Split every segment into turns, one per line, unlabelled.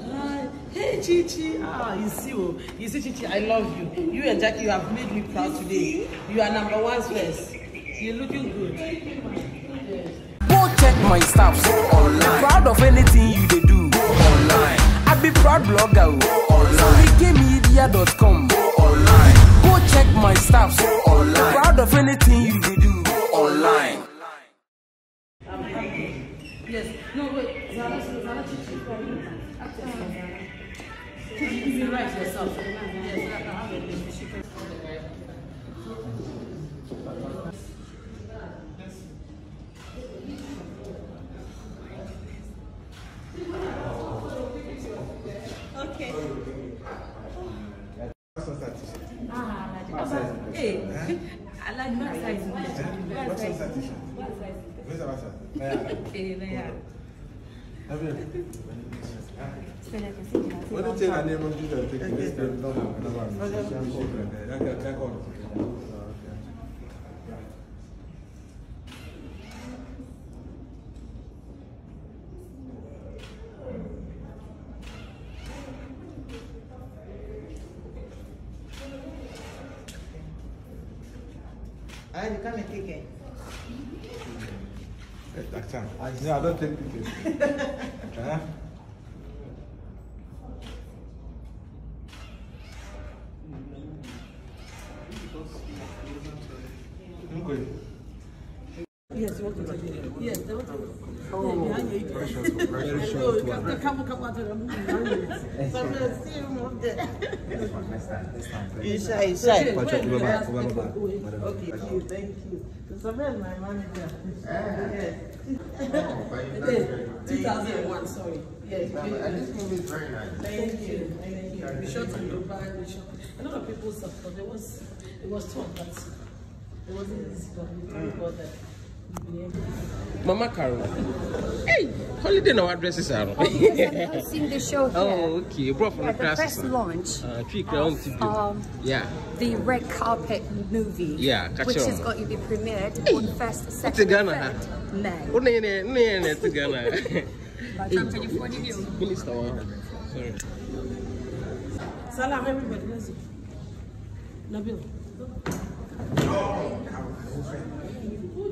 Hi. Hey, Chichi. Ah, you see, oh, you see, Chichi, I love you. You and Jackie, you have made me proud today. You are number one first. You're looking good.
Go check my stuff so online. Proud of anything you they do go online. I be proud blogger. Go online. So Go online. Go check my stuff so online. Proud of anything you they do go online.
Yes. No, wait. You write yourself. Yes, I have it.
Okay.
Hey, I like that size.
What's your satisfaction? Where's the matter? What do you tell the name of you that take this time? No, no, no, no. That got that on.
I you come and take it.
Doctor, no, I don't take pictures. Huh? Okay.
Yes, you want to take it. Yes, they want to.
Oh, very short, very short one.
Come, come out of the movie.
So we'll see you move there. You shy, you
Shy.
shy.
Watch out, go back, go back, go back.
Okay, thank you, thank you. So Samuel is my manager. Yes.
Hey, 2001, sorry. Yes,
this movie is very nice.
Thank you. Thank you. We shot in Dubai. We shot. A lot of people support. It was, it was tough, but it wasn't easy. But we thank God that we've been able.
Mama Carol. Hey, holiday now addresses are.
Oh, yes, I'm hosting the show here.
Oh, okay. Bro from the
At the press
classes.
launch
Uh, crown
of
TV.
um,
Yeah.
the red carpet movie.
Yeah, catch
which
on.
is going to be premiered on first,
What's
second,
the Ghana?
and third May.
What name is name is to Ghana?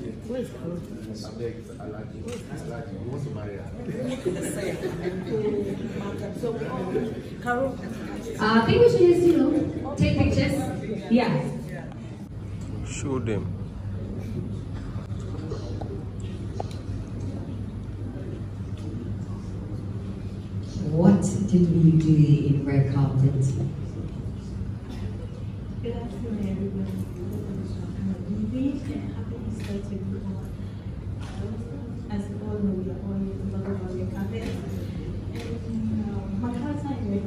new.
Minister. wow. Sorry.
Salam, everybody. Let's go. Nabil.
Hey, you know how the shot with
Carol.
Uh, I think we should just, you know, take pictures. Yeah.
Show them.
What did we do in red carpet?
Good afternoon, everybody. A all. As you all know, we are all to talk about red. And my character in red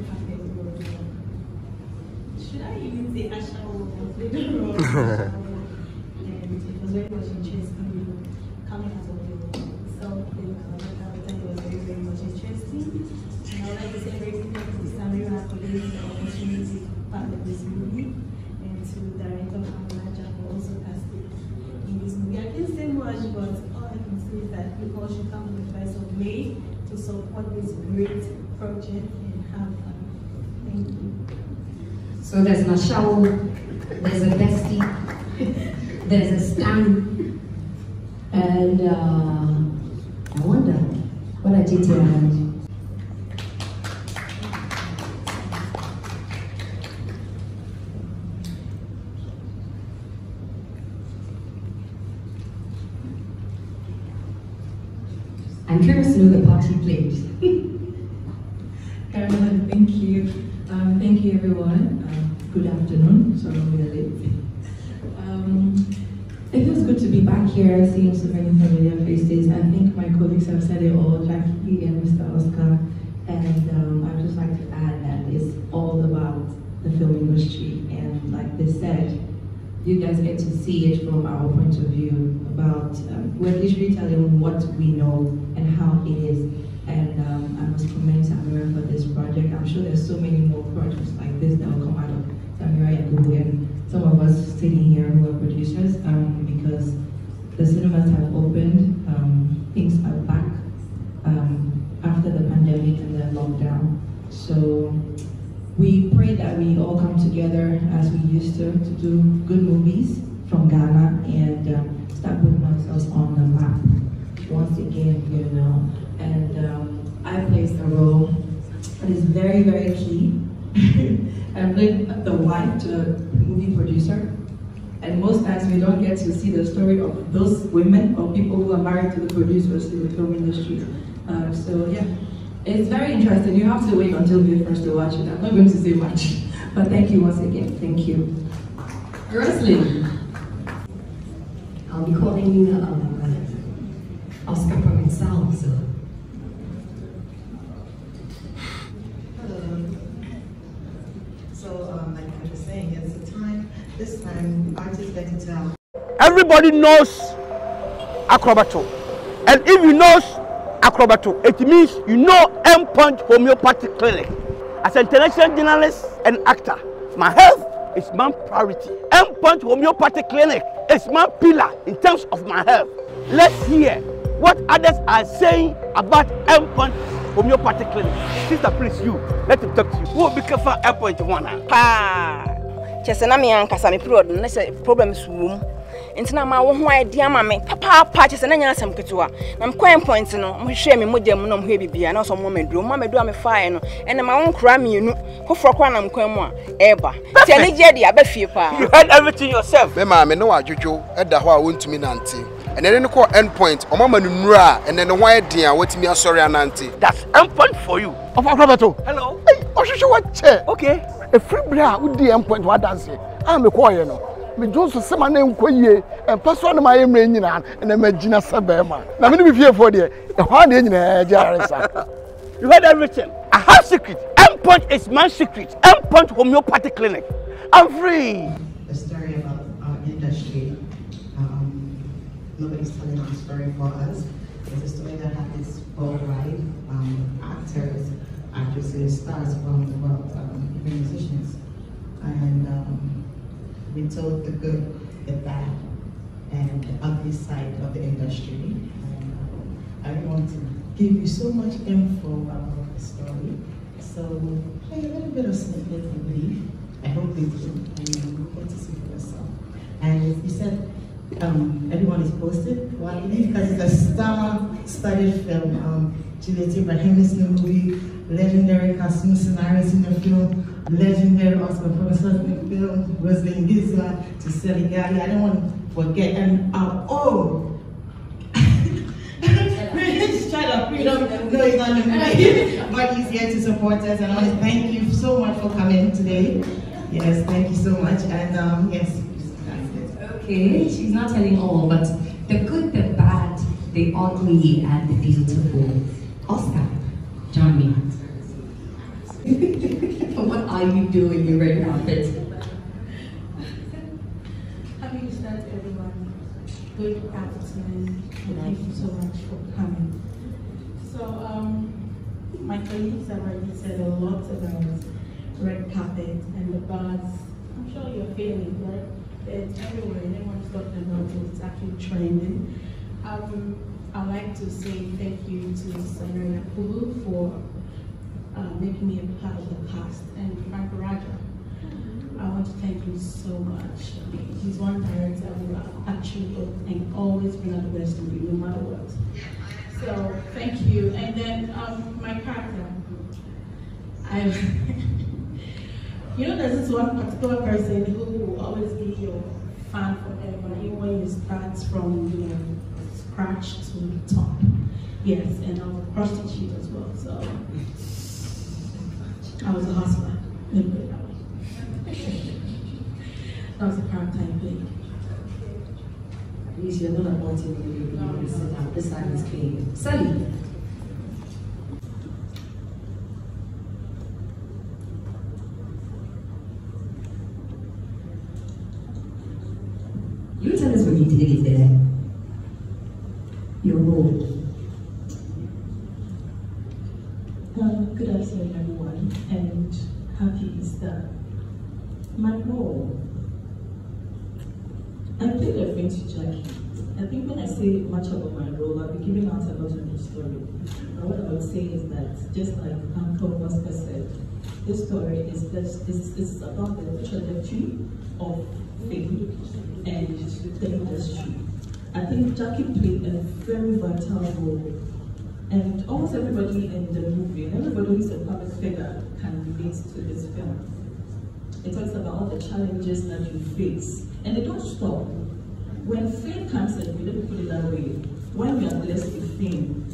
should I even say Asha or Road? And it was very much interesting, coming self-built character. Was very, very much interesting. And I like very the opportunity to movie and to director on the 1st of May to support this great project and have fun. Thank you.
So there's an Ashao, there's a bestie, there's a Stan, and uh, I wonder, what are GT and I'm curious to know the part you played.
Caroline, thank you. Um, thank you, everyone. Um, good afternoon. Sorry are late. Um, it feels good to be back here, seeing so many familiar faces. I think my colleagues have said it all, Jackie and Mr. Oscar. And um, I would just like to add that it's all about the film industry. And like they said, you guys get to see it from our point of view about, um, we're literally telling what we know and how it is. And um, I must commend Samira for this project. I'm sure there's so many more projects like this that will come out of Samira Yakubu and some of us sitting here who are producers um, because the cinemas have opened, um, things are back um, after the pandemic and the lockdown. So we pray that we all come together as we used to to do good movies from Ghana and um, start putting ourselves on the map once again, you know. And um, I played a role that is very, very key. I played the wife to a movie producer. And most times we don't get to see the story of those women or people who are married to the producers in the film industry. Uh, so yeah, it's very interesting. You have to wait until May first to watch it. I'm not going to say much, but thank you once again. Thank you.
Roslyn, I'll be calling you um, Oscar Provençal, so.
Hello. So, um, like I was saying, it's a time, this time, artists get to tell
Everybody knows Akrobeto. And if you know Akrobeto, it means you know M Point Homeopathic Clinic. As an international journalist and actor, my health is my priority. M Point Homeopathic Clinic is my pillar in terms of my health. Let's hear what others are saying about M-Point homeopathic clinic. Sister, please, you, let him talk to you. Who will be careful M-Point one?
Ah? Ha! Chese mi me ankasa mi period na se problems room. mu. Na ma wo ho ade ama me papa papa chese na nyana sam ketewa. Na mkwa M-Point no, mo hwe mi mogya mu na mo hwe bibia na so mo medro, mo medro me fae no. Ene ma wo nkra mienu, kofro kwa na mkwa mu a eba. Ti ene gye de abafie pa.
You heard everything yourself.
Me ma me no adwodwo, eda ho a wontumi nante ɛnɛ ne ne kɔ end point ɔma ma no nnura a ɛnɛ ne ho ayɛ den a watumi asɔre anante
That's M Point for you.
ɔfa akorabato
Hello.
ɔhwehwɛ wakyɛ
Okay.
ɛfiri berɛ a wodi m point wadanse a mekɔɔyɛ no medwo so sɛ ma ne nkɔ yie ɛmpɛ so ne maayɛ mmerɛ nyinaa ɛnɛ magyina sɛ bɛrima na mene mefiefoɔ deɛ ɛhɔ a deɛ nyinaa gye aresa
You heard everything. I have secret. M Point is my secret. M Point Homeopathic Clinic. I'm free.
the story about our industry. Nobody's telling the story for us. It's a story that happens worldwide. Um, actors, actresses, stars from the world, um, musicians. And um, we told the good, the bad, and the ugly side of the industry. And um, I want to give you so much info about the story. So play a little bit of snippet and brief. I hope you do, and you get to see for yourself. And you said um, everyone is posted. Believe because it's a star-studded film. Um, Juliet Ibrahim's new movie, legendary costume scenarios in the film, legendary Oscar professors in the film, Roselyn Ngissah to Sally Galley. I don't want to forget. And uh, oh, to, you know, no, he's not in the but he's here to support us. And I want to thank you so much for coming today. Yes, thank you so much. And um, yes,
Okay, she's not telling all, but the good, the bad, the ugly, and the beautiful. Oscar, join me. what are you doing in red carpet?
Happy to start everyone. Good afternoon. Thank you so much for coming. So, um, my colleagues have already said a lot about red carpet and the buzz. I'm sure you're feeling right. It's everywhere. Everyone's talking about it. It's actually trending. Um, I'd like to say thank you to Samira Yakubu for uh, making me a part of the cast and Frank Rajah. I want to thank you so much. He's one director who actually and always bring out the best in you, no matter what. So thank you. And then um, my character. I, you know, there's this one particular person who always be your fan forever, even when you start from you um, know scratch to the top. Yes, and I was a prostitute as well, so I was a hustler. Let put it that way. That was a played.
At least you're not sit down. This side is clean. Sally. For you to take it there. Your role.
Um, good afternoon, everyone, and happy Easter. My role, I played a friend to Jackie. I think when I say much about my role, I'll be giving out a lot of the story. But what I would say is that, just like Uncle Oscar said, this story is just, is, is about the trajectory of film and the industry. I think Jackie played a very vital role and almost everybody in the movie, and everybody who is a public figure can relate to this film. It talks about all the challenges that you face, and they don't stop. When fame comes at you, let me put it that way, when you are blessed with fame,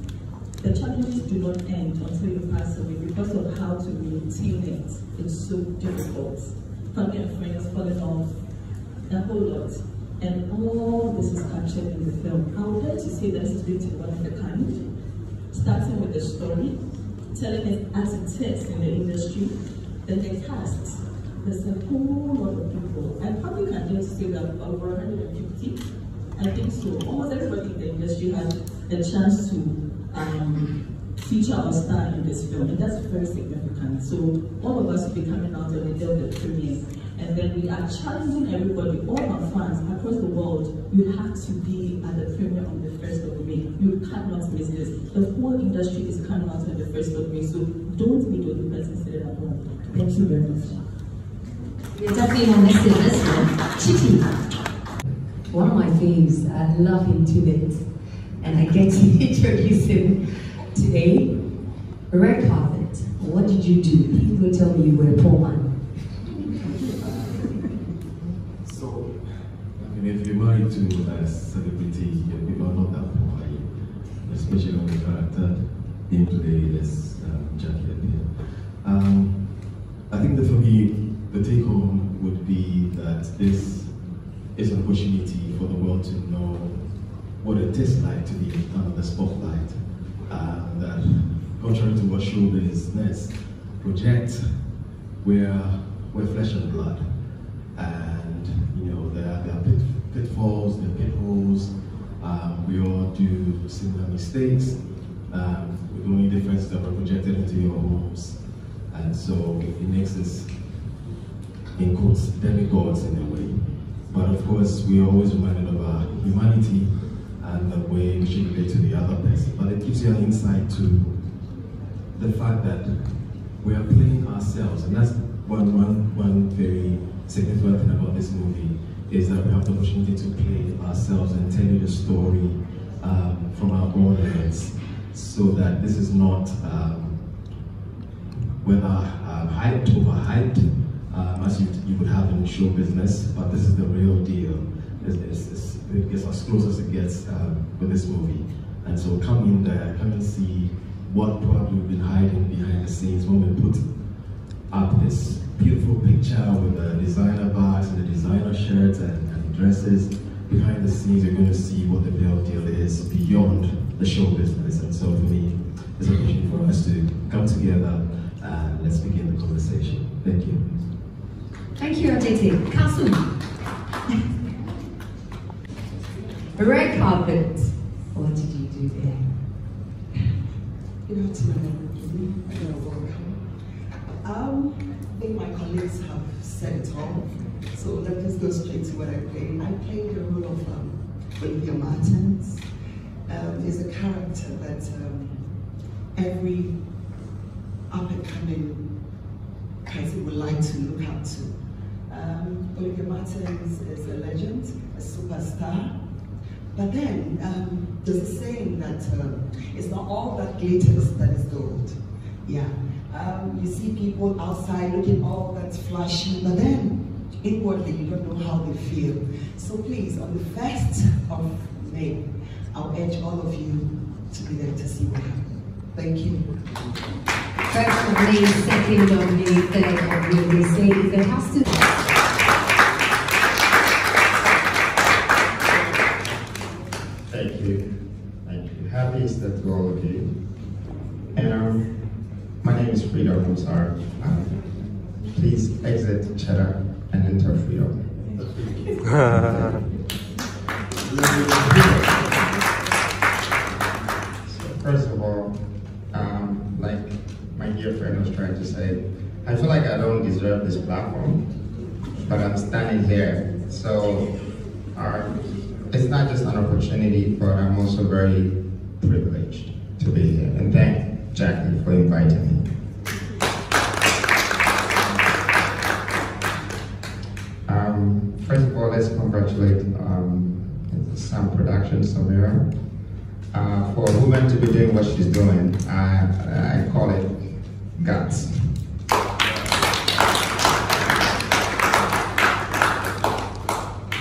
the challenges do not end until you pass away because of how to maintain it. It's so difficult. Family and friends falling off, a whole lot. And all this is captured in the film. I would like to say that is written one of a kind starting with the story, telling it as it is in the industry, then the cast. There's a whole lot of people. I probably can just say that over 150. I think so. Almost everybody in the industry had a chance to um, feature or star in this film, and that's very significant. So all of us will be coming out on the day of the premiere. And then we are challenging everybody, all our fans across the world, you have to be at the premiere on the 1st of May. You cannot miss this. The whole industry is coming out on the 1st of May, so don't be the person sitting at home. Thank you very much.
On one. Of my faves. I love him to bits. And I get to introduce him today. Red carpet. What did you do? Please don't tell me you were a poor man.
So, I mean, if you're married to a celebrity, your people are not that poor, especially when the character being today is um, Jackie. Um, I think that for me, the take home would be that this is an opportunity for the world to know what it is like to be under the spotlight. That contrary to what show business project, we're, we're flesh and blood. And, you know, there are, there are pit, pitfalls, there are pitfalls. Um, we all do similar mistakes. Um, the only difference that we're projected into your homes. And so it makes us, in quotes, demigods in a way. But of course, we're always reminded of our humanity and the way we should relate to the other person. But it gives you an insight to the fact that we are playing ourselves. And that's one, one, one very significant thing about this movie is that we have the opportunity to play ourselves and tell you the story um, from our own lens so that this is not um, whether um, hyped, overhyped, um, as you, you would have in show business, but this is the real deal. It's, it's, it's, it gets as close as it gets um, with this movie. And so come in there, come and see what probably we've been hiding behind the scenes when we put up this beautiful picture with the designer bags and the designer shirts and, and dresses. Behind the scenes, you're going to see what the real deal is beyond the show business. And so for me, it's an opportunity for us to come together and let's begin the conversation. Thank you.
Thank you, Aditi. Kasum. Red carpet. What did you do there?
Good afternoon, everybody. You're welcome. Um, I think my colleagues have said it all, so let us go straight to what I played. I played the role of um, Olivia Martins. Um, is a character that um, every up-and-coming person would like to look up to. Um, Martins is a legend, a superstar. But then um, there's a saying that um, it's not all that glitters that is gold. Yeah. Um, you see people outside looking all that flashy, but then inwardly you don't know how they feel. So please, on the 1st of May, I'll urge all of you to be there to see what happens. Thank you.
First second of third has to
Thank you. Thank you. Happy Easter to all of you. Um, my name is Frida Musar. Um, please exit Cheddar and enter Freedom. dear friend was trying to say, I feel like I don't deserve this platform, but I'm standing here. So uh, it's not just an opportunity, but I'm also very privileged to be here. And thank Jackie for inviting me. Um, first of all, let's congratulate um, Sam Productions, Samira, uh, for a woman to be doing what she's doing. I, I call it guts.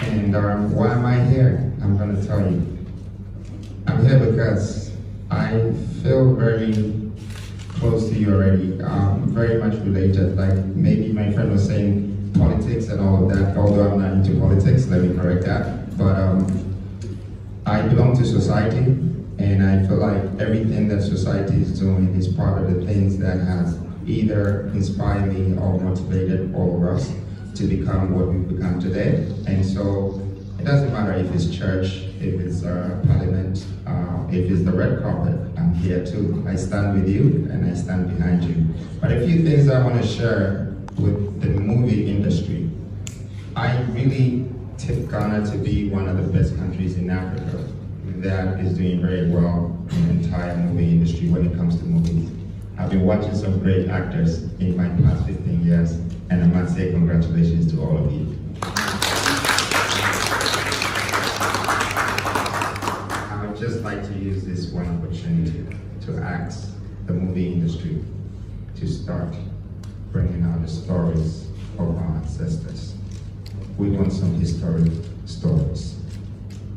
And um, why am I? I'm going to tell you. I'm here because I feel very close to you already, um, very much related. Like maybe my friend was saying politics and all of that, although I'm not into politics, let me correct that. But um, I belong to society, and I feel like everything that society is doing is part of the things that has either inspired me or motivated all of us to become what we've become today. And so it doesn't matter if it's church, if it's uh, parliament, uh, if it's the red carpet, I'm here too. I stand with you and I stand behind you. But a few things I want to share with the movie industry. I really take Ghana to be one of the best countries in Africa that is doing very well in the entire movie industry when it comes to movies. I've been watching some great actors in my past 15 years, and I must say congratulations to all of you. I would just like to use this one opportunity to ask the movie industry to start bringing out the stories of our ancestors. We want some historic stories.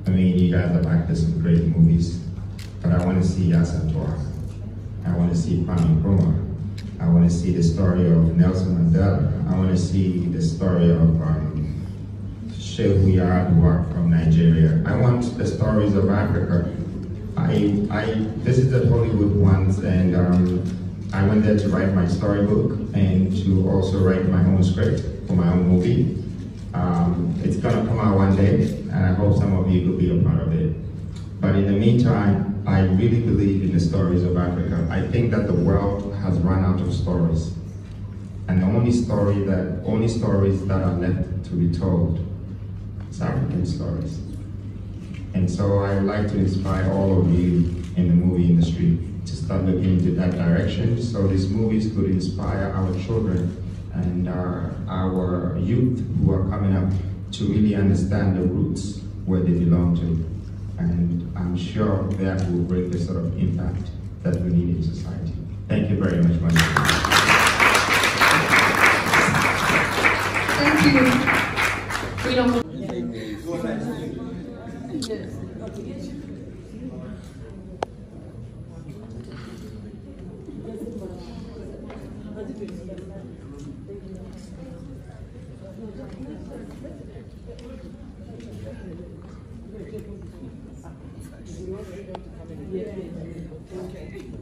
I mean, you guys have acted some great movies, but I want to see Yaa Asantewaa. I want to see Kwame Nkrumah. I want to see the story of Nelson Mandela. I want to see the story of um, Shehu from Nigeria. I want the stories of Africa. I, I visited Hollywood once and um, I went there to write my storybook and to also write my own script for my own movie. Um, it's gonna come out one day and I hope some of you could be a part of it. But in the meantime, I really believe in the stories of Africa. I think that the world has run out of stories. And the only story that, only stories that are left to be told is African stories. And so I would like to inspire all of you in the movie industry to start looking into that direction so these movies could inspire our children and uh, our youth who are coming up to really understand the roots where they belong to. And I'm sure that will bring the sort of impact that we need in society. Thank you very much, Mike.
Thank you. We don't.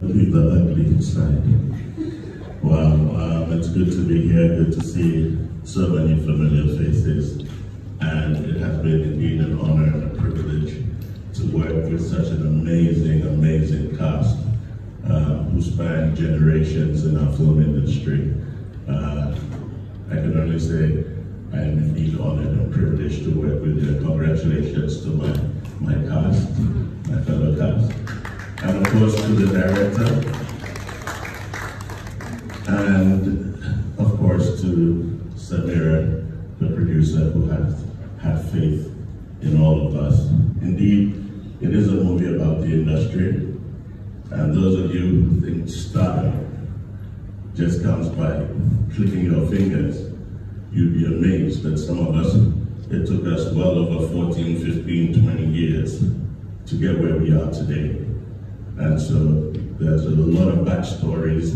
The ugly. Wow, um, it's good to be here, good to see so many familiar faces. And it has been indeed an honor and a privilege to work with such an amazing, amazing cast who span generations in our film industry. Uh, I can only say I am indeed honored and privileged to work with you. Congratulations to my, my cast, my fellow cast. And of course to the director, and of course to Samira, the producer who has had faith in all of us. Indeed, it is a movie about the industry, and those of you who think style just comes by clicking your fingers, you'd be amazed that some of us, it took us well over 14, 15, 20 years to get where we are today. And so there's a lot of backstories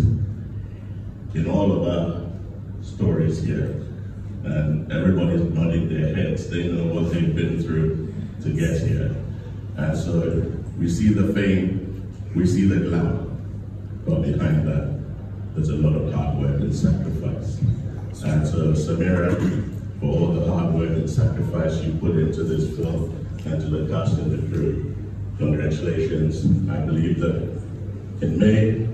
in all of our stories here. And everybody's nodding their heads. They know what they've been through to get here. And so we see the fame, we see the glamour, but behind that, there's a lot of hard work and sacrifice. And so Samira, for all the hard work and sacrifice you put into this film and to the cast and the crew, congratulations. I believe that in May,